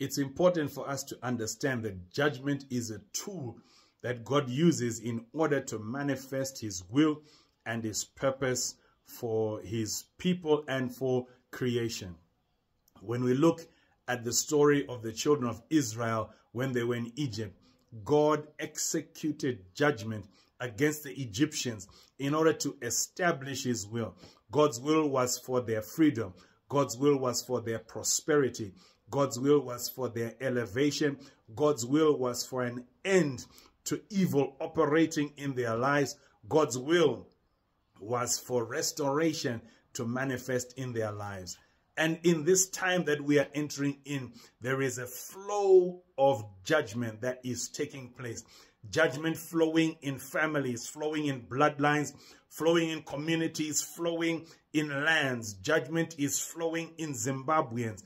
it's important for us to understand that judgment is a tool that God uses in order to manifest his will and his purpose for his people and for creation. When we look at the story of the children of Israel when they were in Egypt, God executed judgment against the Egyptians in order to establish his will. God's will was for their freedom. God's will was for their prosperity. God's will was for their elevation. God's will was for an end to evil operating in their lives. God's will was for restoration to manifest in their lives. And in this time that we are entering in, there is a flow of judgment that is taking place. Judgment flowing in families, flowing in bloodlines, flowing in communities, flowing in lands. Judgment is flowing in Zimbabweans.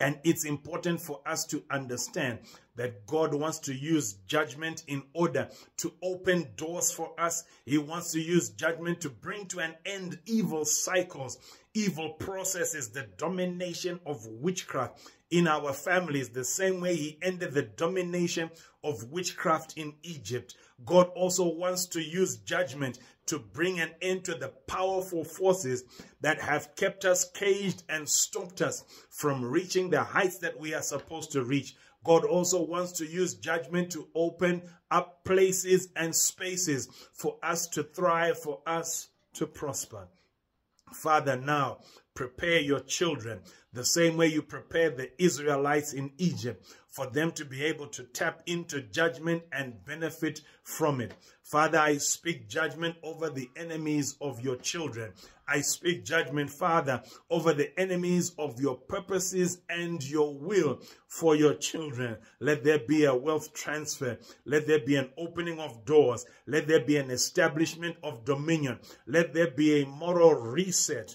And it's important for us to understand that God wants to use judgment in order to open doors for us. He wants to use judgment to bring to an end evil cycles, evil processes, the domination of witchcraft in our families, the same way he ended the domination of witchcraft in Egypt. God also wants to use judgment to bring an end to the powerful forces that have kept us caged and stopped us from reaching the heights that we are supposed to reach. God also wants to use judgment to open up places and spaces for us to thrive, for us to prosper. Father, now prepare your children the same way you prepared the Israelites in Egypt for them to be able to tap into judgment and benefit from it. Father, I speak judgment over the enemies of your children. I speak judgment, Father, over the enemies of your purposes and your will for your children. Let there be a wealth transfer. Let there be an opening of doors. Let there be an establishment of dominion. Let there be a moral reset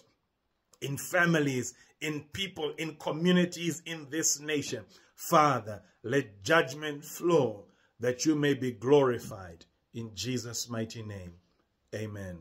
in families, in people, in communities in this nation. Father, let judgment flow that you may be glorified. In Jesus' mighty name, amen.